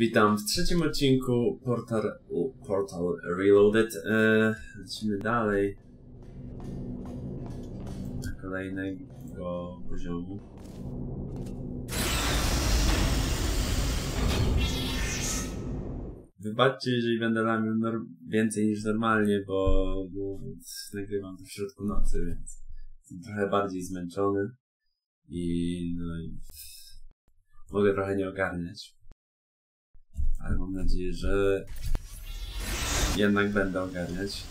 Witam w trzecim odcinku Portal, Portal Reloaded. E, lecimy dalej. Do kolejnego poziomu. Wybaczcie, jeżeli będę lamił więcej niż normalnie, bo, bo nagrywam to w środku nocy, więc jestem trochę bardziej zmęczony i no i mogę trochę nie ogarniać. Ale mam nadzieję, że jednak będę ogarniać.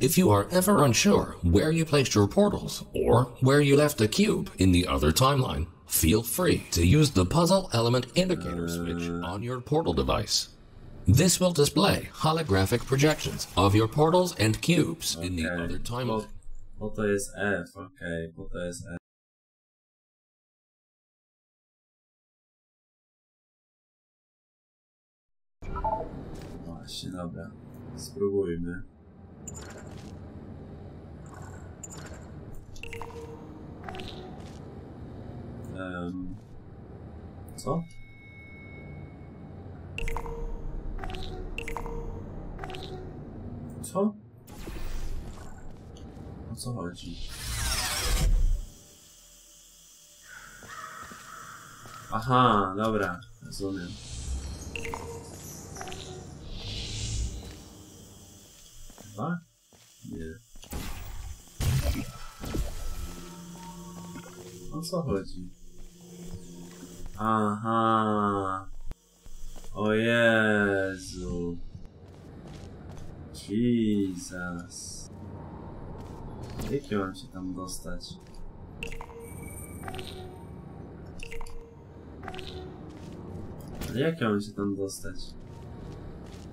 If you are ever unsure where you placed your portals or where you left a cube in the other timeline, feel free to use the puzzle element indicator switch on your portal device. This will display holographic projections of your portals and cubes in the other timeline. po to jest F, okej, po to jest Właśnie, dobra. Spróbujmy. Em, co? Co? O co chodzi? Aha, dobra, rozumiem. Nie. O co chodzi? Aha. O Jezu. Jesus. Jak ja mam się tam dostać? Jak ja mam się tam dostać?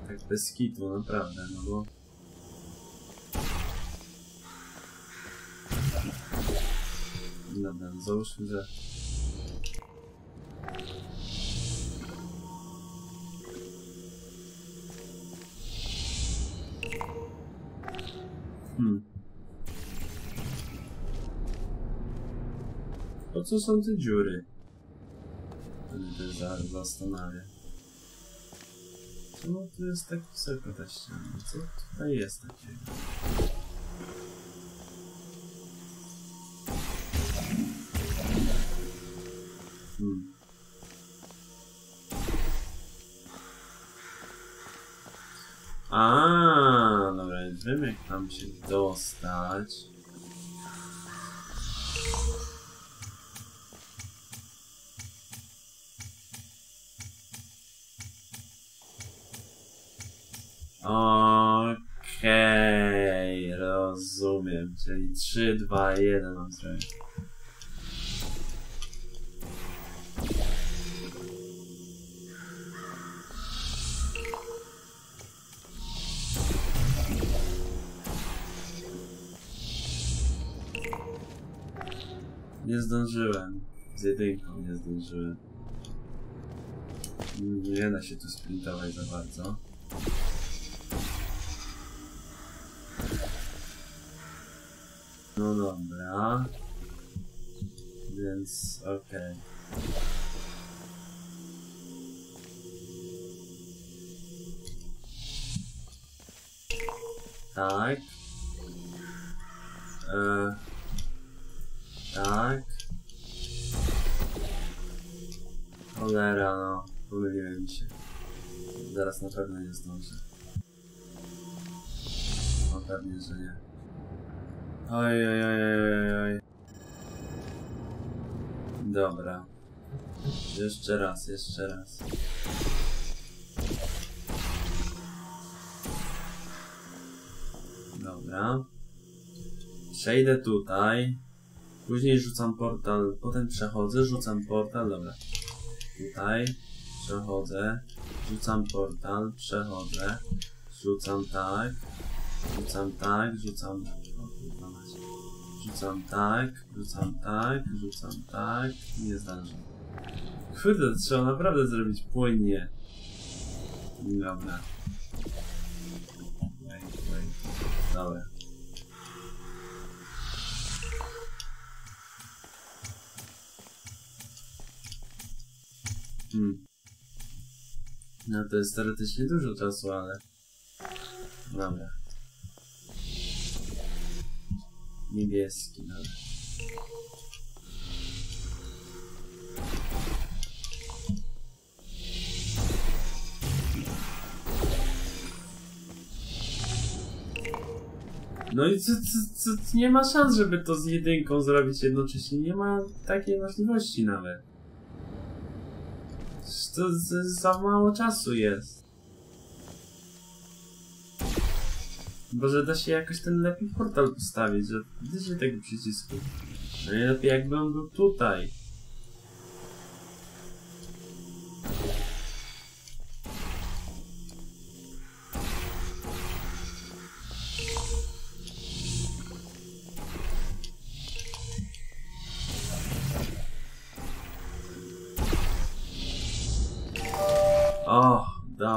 Tak bez kitu, naprawdę, no bo... No załóżmy, że... Hmm. Po co są te dziury? To zastanawia. Czemu tu jest tak wysoko ta? Co tutaj jest takiego? Wiem jak tam się dostać. Okej, rozumiem. Czyli 3, 2, 1 mam zrobić. Zdążyłem. Z jedynką nie zdążyłem. Nie da się tu sprintować za bardzo. No dobra. Więc okej. Tak. E, tak. Cholera, no. Pomyliłem się. Zaraz na pewno nie zdążę. No pewnie, że nie. Oj, oj, oj, oj, oj. Dobra. Jeszcze raz, jeszcze raz. Dobra. Przejdę tutaj. Później rzucam portal, potem przechodzę, rzucam portal, dobra. Tutaj, przechodzę, rzucam portal, przechodzę, rzucam tak, rzucam tak, rzucam... Rzucam tak, rzucam tak, rzucam tak, nie zdążę. Kurde, to trzeba naprawdę zrobić płynnie. Dobra. Wait, wait. Dobra. Hmm. No to jest teoretycznie dużo czasu, ale... Dobra. Niebieski, dobra. No i co, co, co, nie ma szans, żeby to z jedynką zrobić jednocześnie. Nie ma takiej możliwości nawet. To, za mało czasu jest. Może da się jakoś ten lepiej portal postawić, że wyżej tego przycisku. Najlepiej jakby on był tutaj.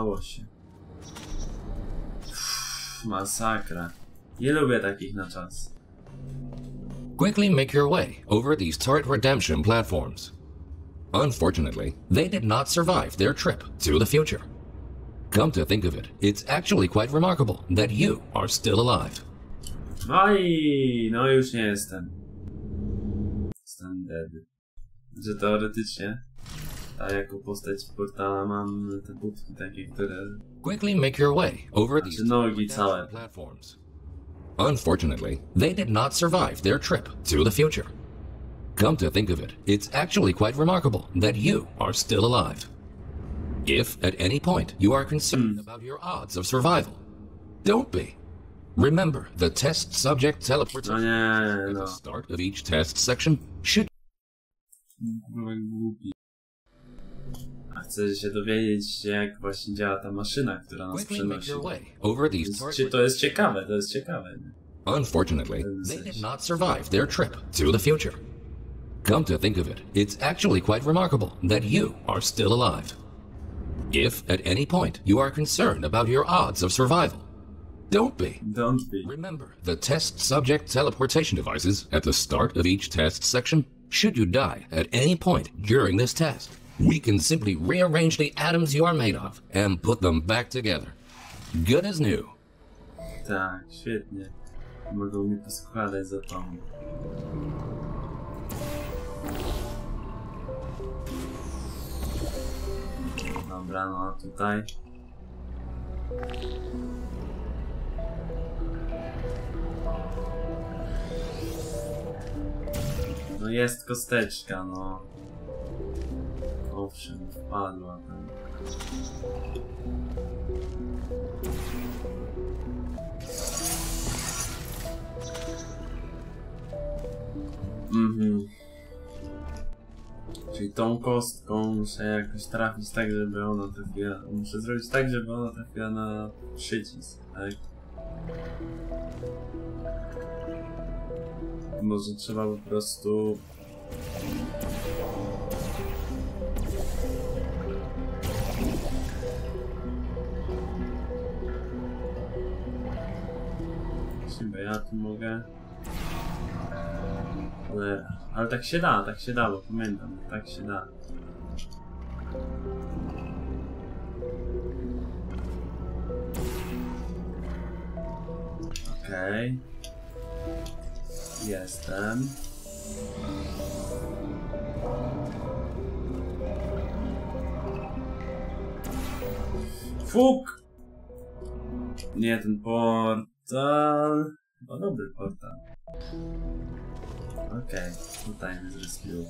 Dało się. Uff, masakra. Nie lubię takich na czas. Quickly make your way over these turret redemption platforms. Unfortunately, they did not survive their trip to the future. Come to think of it, it's actually quite remarkable that you are still alive. No i no już nie jestem. Jestem dead. Że teoretycznie, a jako postać portala mam te budki takie, które... Quickly make your way over these nogi całe. platforms. Unfortunately, they did not survive their trip to the future. Come to think of it, it's actually quite remarkable that you are still alive. If at any point you are concerned hmm. about your odds of survival, don't be. Remember, the test subject No teleportation nie, at no. the start of each test section should Kurwa głupi. A chcę się dowiedzieć, jak właśnie działa ta maszyna, która nas przenosi. over these Jest, turret cie- to jest ciekawe, to jest ciekawe. Unfortunately, they did not survive their trip to the future. Come to think of it, it's actually quite remarkable that you are still alive. If at any point you are concerned about your odds of survival, don't be. Don't be. Remember the test subject teleportation devices at the start of each test section. Should you die at any point during this test, we can simply rearrange the atoms you are made of and put them back together. Good as new. Tak, świetnie. Mogą mi poskładać za tą. Dobra, no tutaj. No jest kosteczka, no. Owszem, wpadła tam. Mhm. Czyli tą kostką muszę jakoś trafić tak, żeby ona trafiła. Muszę zrobić tak, żeby ona trafiła na przycisk, tak? Może trzeba po prostu. Ja tu mogę. Ale, ale tak się da, tak się da, bo pamiętam, tak się da. Okej. Jestem. Fuk! Nie, ten portal... To dobry portal. Okej, tutaj mnie zrespił.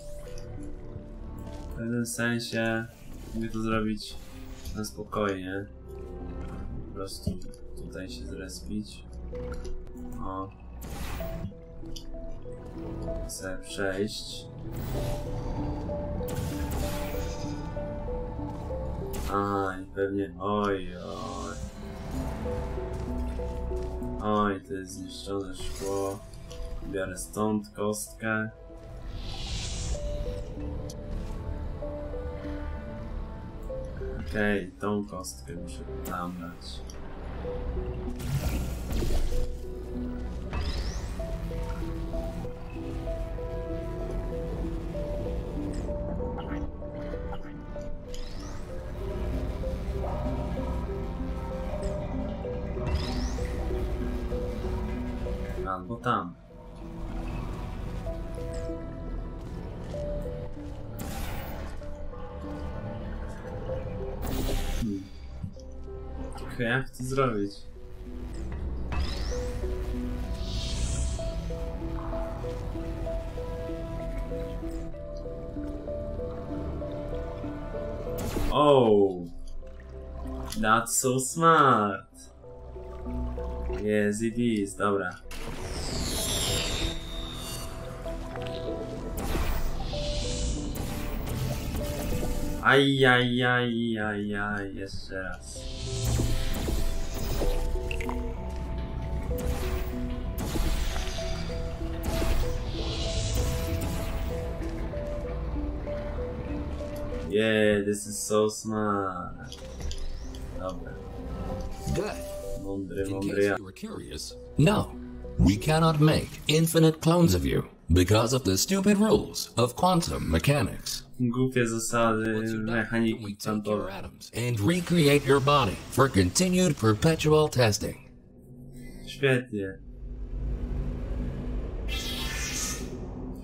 W pewnym sensie mogę to zrobić na spokojnie. Po prostu tutaj się zrespić. O. Chcę przejść. A, pewnie... Oj, oj. Oj, to jest zniszczone szkło. Biorę stąd kostkę. Okej, tą kostkę muszę tam. Tam. Hmm. Trochę jak to zrobić? Oh, that's so smart. Yes, it is. Dobra. Aj, aj, aj, aj, aj, jeszcze raz. Yeah, this is so smart. Dobra, Good. mądry, In mądry case ja. you were curious, no, we cannot make infinite clones of you because of the stupid rules of quantum mechanics. Głupie zasady Once you're done, mechaniki we take your kwantowej. atoms and recreate your body for continued perpetual testing. Świetnie.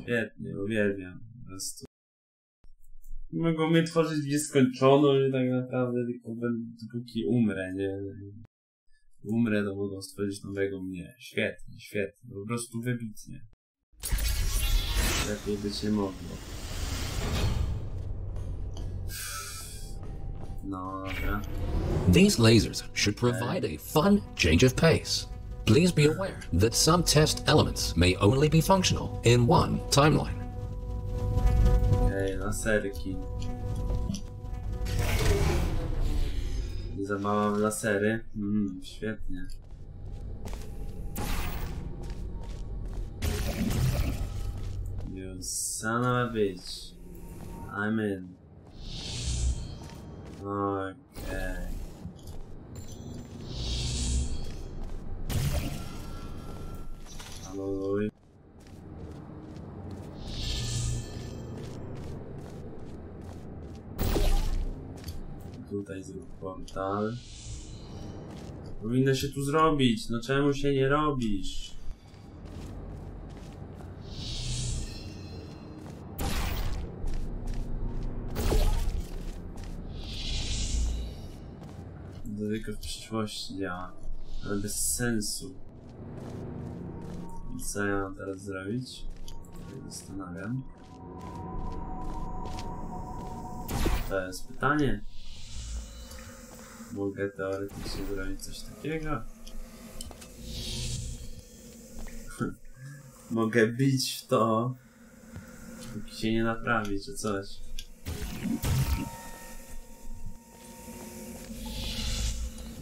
Świetnie, uwielbiam. Po prostu. Mogą mnie tworzyć w nieskończoność tak naprawdę, tylko dopóki umrę, nie? Umrę, to mogą stworzyć nowego mnie. Świetnie, świetnie. Po prostu wybitnie. Lepiej by się mogło. No dobra. These lasers should provide a fun change of pace. Please be aware that some test elements may only be functional in one timeline. Zabawa w lasery. Mm, świetnie. You son of a bitch. I'm in. Okay. Halloj. Tutaj zrób portal. Powinno się tu zrobić. No czemu się nie robisz? To tylko w przyszłości działa. Ale bez sensu. I co ja mam teraz zrobić? Się zastanawiam. To jest pytanie. Mogę teoretycznie zrobić coś takiego? Mogę bić w to, póki się nie naprawi, czy coś.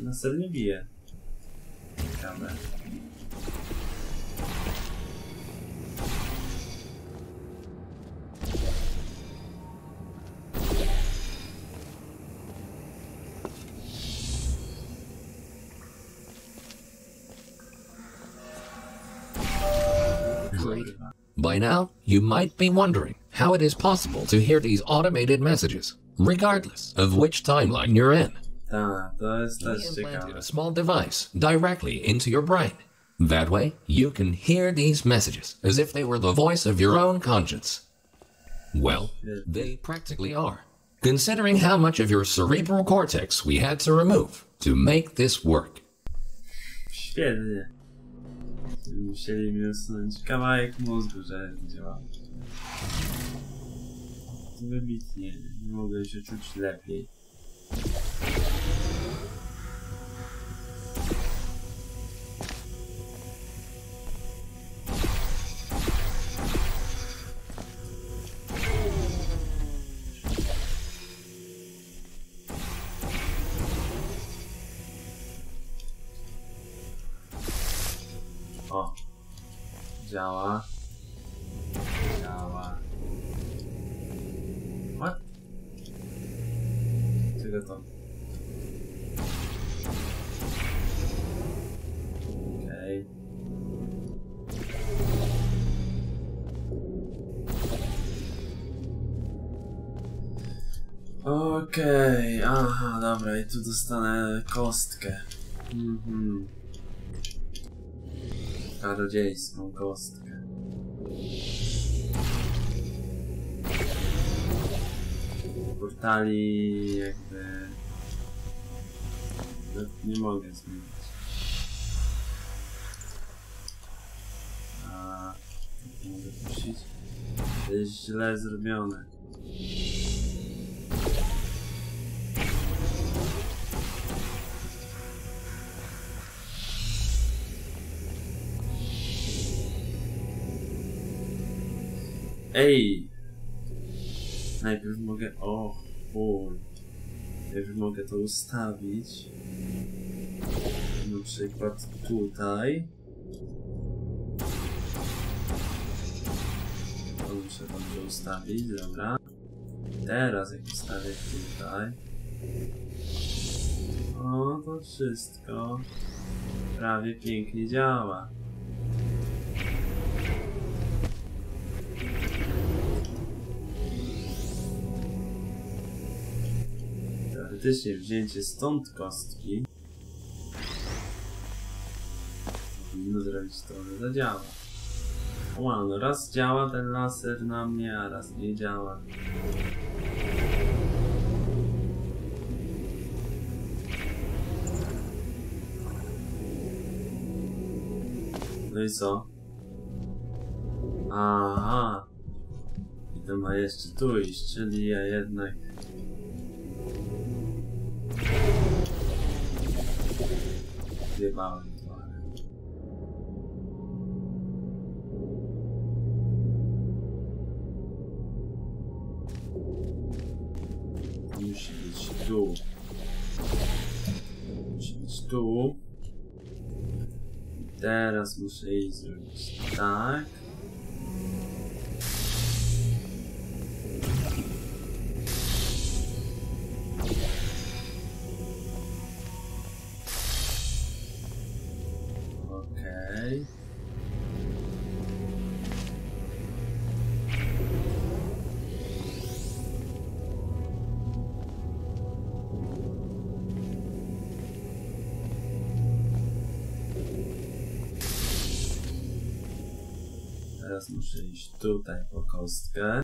Laser nie bije. Ciekawe. By now, you might be wondering how it is possible to hear these automated messages, regardless of which timeline you're in. Tak, to jest We implanted a small device directly into your brain. That way, you can hear these messages as if they were the voice of your own conscience. Well, they practically are, considering how much of your cerebral cortex we had to remove to make this work. Świetnie. Musieli mi usunąć kawałek mózgu, że to działało. Wybitnie. Nie mogę się czuć lepiej. O. Działa. Działa. What? Czego to? Okej. Okej, aha, dobra, i tu dostanę kostkę. Mhm. Czarodziejską kostkę. Portali jakby... no, Nie mogę zmienić. A... Mogę puścić. To jest źle zrobione. Ej! Najpierw mogę... O, chuj. Najpierw mogę to ustawić. Na przykład tutaj. To muszę dobrze ustawić, dobra. Teraz jak ustawię tutaj. O, to wszystko prawie pięknie działa. Teoretycznie wzięcie stąd kostki powinno zrobić to, że zadziała. Ła, no raz działa ten laser na mnie, a raz nie działa. No i co? Aha. I to ma jeszcze tu iść, czyli ja jednak... Zjebałem trochę. Musi być tu. Musi być tu. I teraz muszę jej zrobić Teraz muszę iść tutaj po kostkę.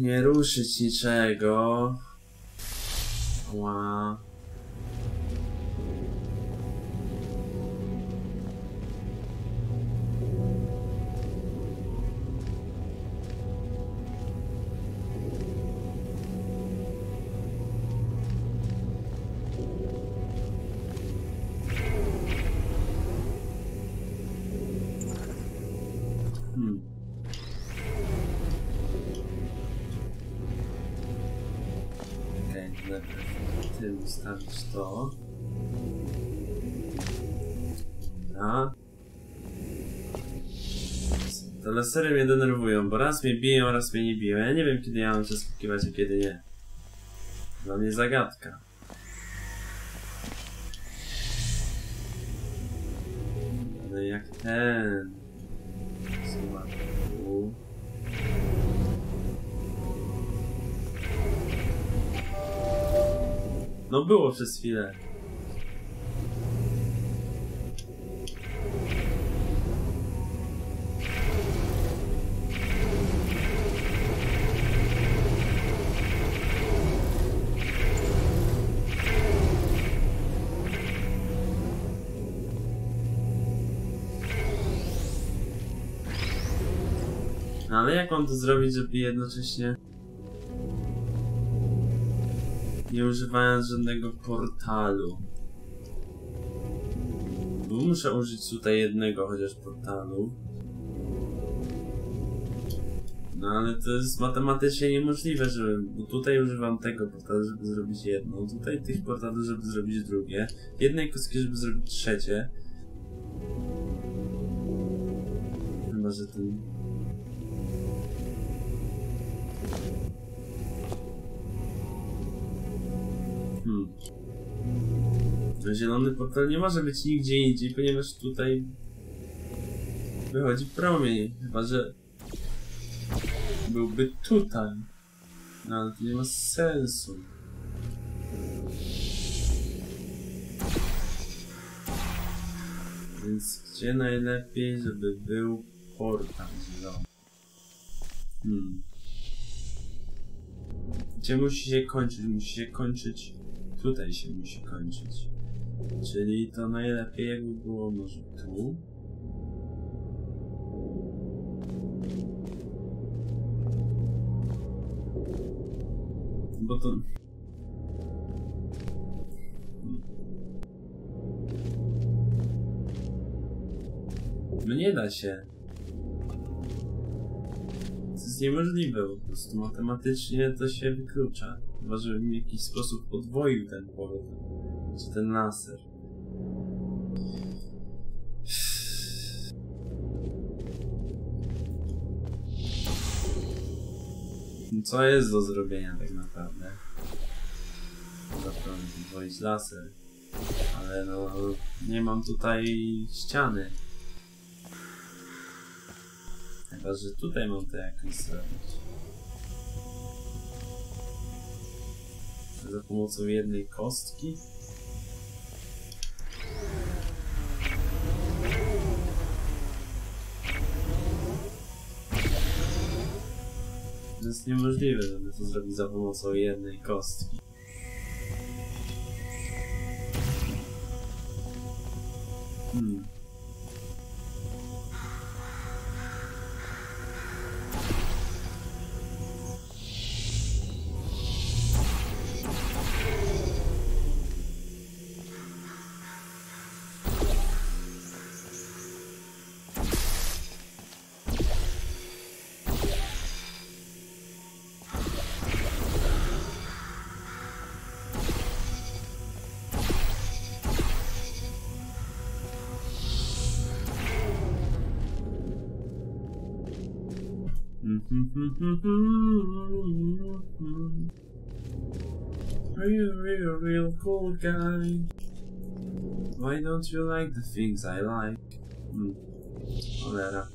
Nie ruszyć niczego. Hmm. Te lasery mnie denerwują, bo raz mnie biją, raz mnie nie biją. Ja nie wiem, kiedy ja mam przeskakiwać, a kiedy nie. Dla mnie zagadka. No jak ten. Zobacz. No było przez chwilę. Mam to zrobić, żeby jednocześnie nie używając żadnego portalu? Bo muszę użyć tutaj jednego chociaż portalu. No ale to jest matematycznie niemożliwe, żeby... Bo tutaj używam tego portalu, żeby zrobić jedno, tutaj tych portalów, żeby zrobić drugie, jednej kostki, żeby zrobić trzecie. Chyba, że ten Zielony portal nie może być nigdzie indziej, ponieważ tutaj wychodzi promień. Chyba, że byłby tutaj. No ale to nie ma sensu. Więc gdzie najlepiej, żeby był portal zielony? Hmm. Gdzie musi się kończyć? Musi się kończyć. Tutaj się musi kończyć. Czyli to najlepiej jakby było może tu. Bo to... No nie da się. To jest niemożliwe po prostu. Matematycznie to się wyklucza. Chyba, żebym w jakiś sposób podwoił ten powód. Czy ten laser. Co jest do zrobienia tak naprawdę? Podwoić laser. Ale no, nie mam tutaj ściany. Chyba, że tutaj mam to jakoś zrobić. Za pomocą jednej kostki? Jest niemożliwe, żeby to zrobić za pomocą jednej kostki. A real, real cool guy? Why don't you like the things I like? Hmm. Cholera.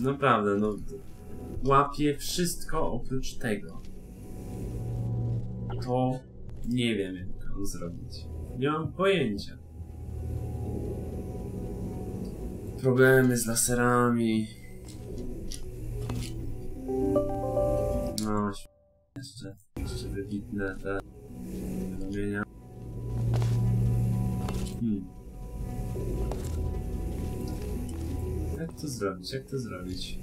Naprawdę, no... Łapię wszystko oprócz tego. To... Nie wiem, jak to zrobić. Nie mam pojęcia. Problemy z laserami. No, jeszcze, jeszcze wybitne te robienia. Hmm. Jak to zrobić? Jak to zrobić?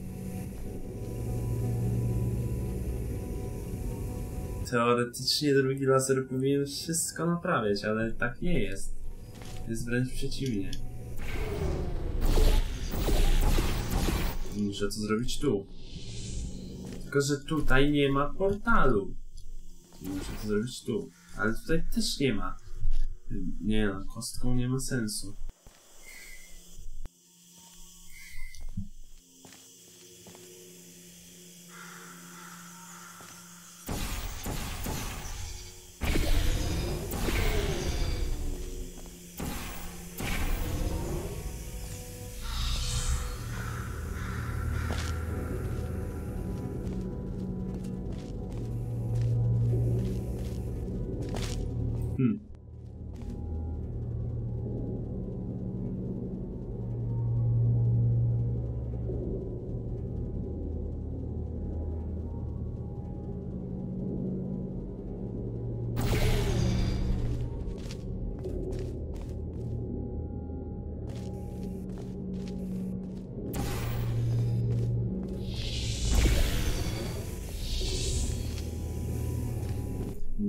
Teoretycznie drugi laser powinien wszystko naprawiać, ale tak nie jest. Jest wręcz przeciwnie. Muszę to zrobić tu. Tylko, że tutaj nie ma portalu. Muszę to zrobić tu. Ale tutaj też nie ma. Nie no, kostką nie ma sensu.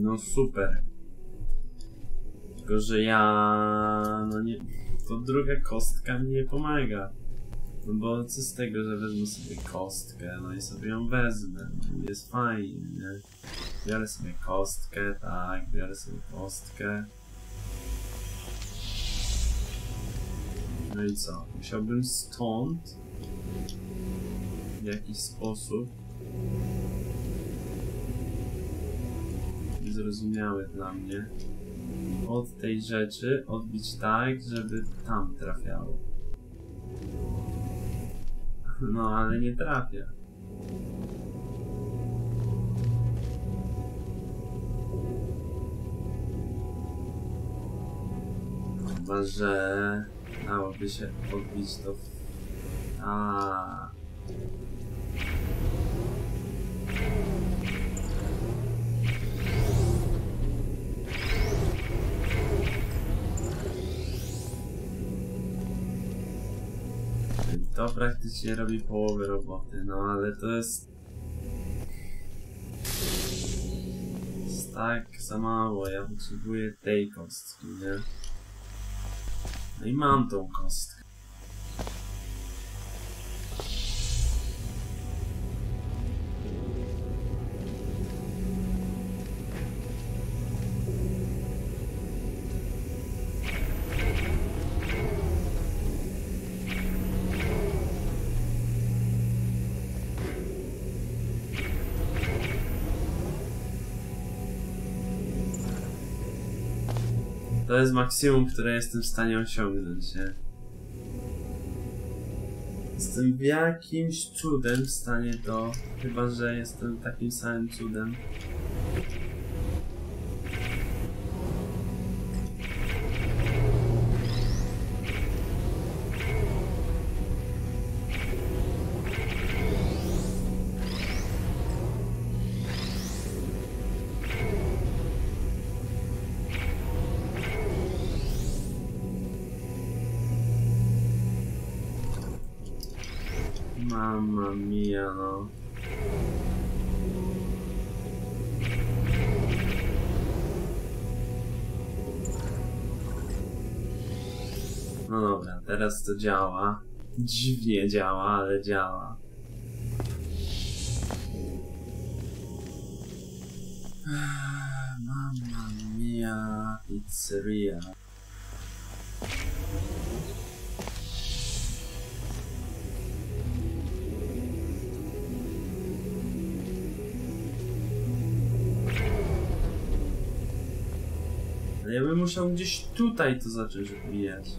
No super. Tylko, że ja... No nie... To druga kostka mi nie pomaga. No bo co z tego, że wezmę sobie kostkę, no i sobie ją wezmę. No jest fajnie, nie? Biorę sobie kostkę, tak, biorę sobie kostkę. No i co? Musiałbym stąd w jakiś sposób niezrozumiałe dla mnie od tej rzeczy odbić tak, żeby tam trafiało. No, ale nie trafia. Chyba, że dałoby się odbić to. A. To praktycznie robi połowę roboty, no ale to jest... jest tak za mało, ja potrzebuję tej kostki, nie? No i mam tą kostkę. To jest maksimum, które jestem w stanie osiągnąć, nie? Jestem jakimś cudem w stanie to, chyba że jestem takim samym cudem. To działa. Dziwnie działa, ale działa. Mamma mia, pizzeria. Ale ja bym musiał gdzieś tutaj to zacząć odbijać.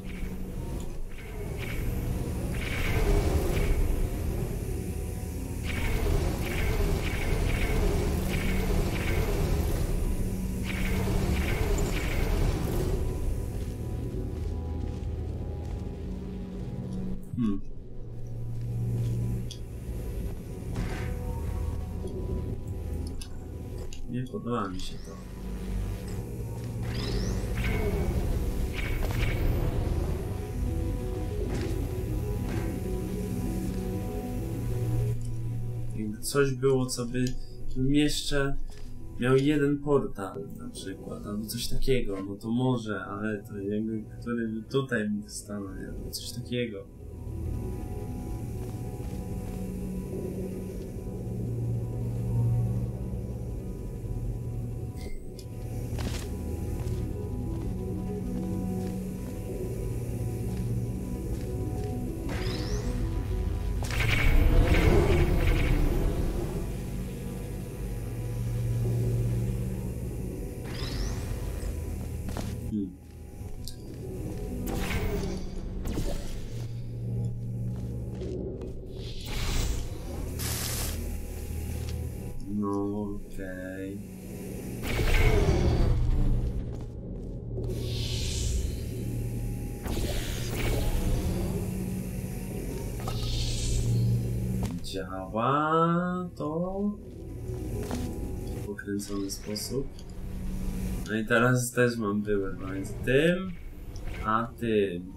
Podoba mi się to. Jakby coś było, co by bym jeszcze miał jeden portal na przykład, albo coś takiego, no to może, ale to jakby, który by tutaj mógł stanąć, albo coś takiego. Działa to w pokręcony sposób. No i teraz też mam były, no więc tym, a tym,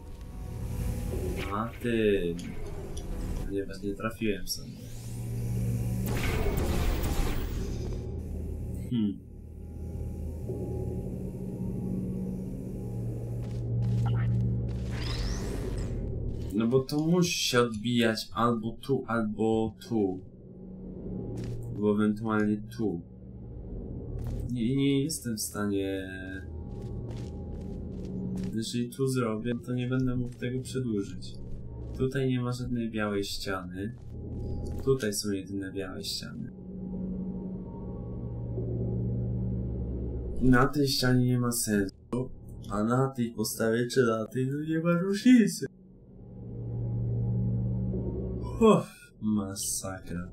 a tym. Ponieważ nie trafiłem sobie. Hmm. Bo to musi się odbijać albo tu, albo tu. Albo ewentualnie tu. Nie, nie jestem w stanie. Jeżeli tu zrobię, to nie będę mógł tego przedłużyć. Tutaj nie ma żadnej białej ściany. Tutaj są jedyne białe ściany. Na tej ścianie nie ma sensu, a na tej postawie czy na tej to nie ma różnicy. Uff, masakra.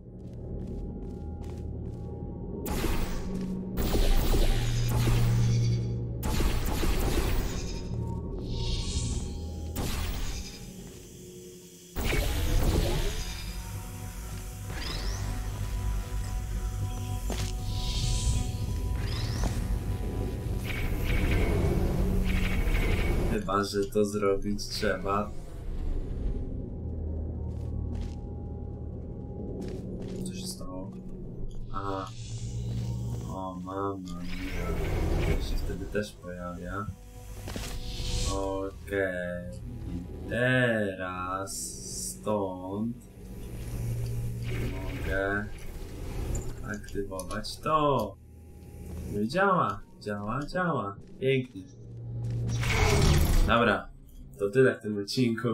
Że to zrobić trzeba działa, działa, działa. Pięknie. Dobra, to tyle w tym odcinku.